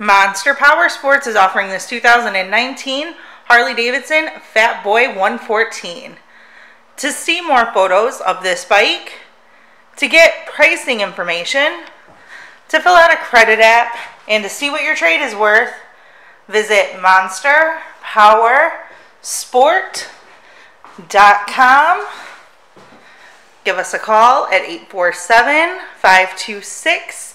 Monster Power Sports is offering this 2019 Harley Davidson Fat Boy 114. To see more photos of this bike, to get pricing information, to fill out a credit app, and to see what your trade is worth, visit monsterpowersport.com. Give us a call at 847 526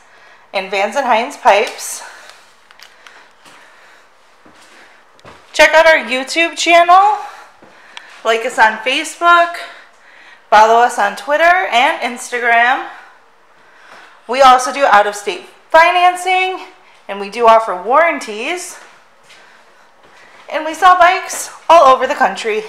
and Vance and Hines pipes. Check out our YouTube channel. Like us on Facebook. Follow us on Twitter and Instagram. We also do out of state financing and we do offer warranties. And we sell bikes all over the country.